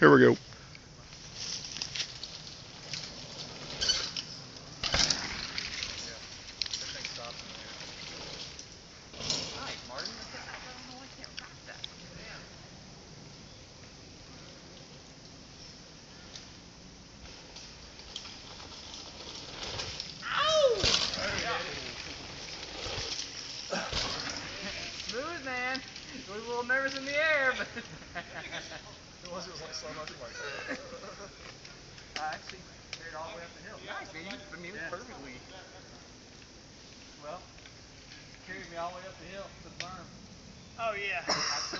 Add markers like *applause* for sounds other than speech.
Here we go. Smooth, man. Was a little nervous in the air, but. *laughs* It was, it was like slow motion, like. *laughs* I actually carried all the way up the hill. Nice, man. You, I mean, Yeah. perfectly. Well, carried me all the way up the hill to the berm. Oh yeah. *coughs*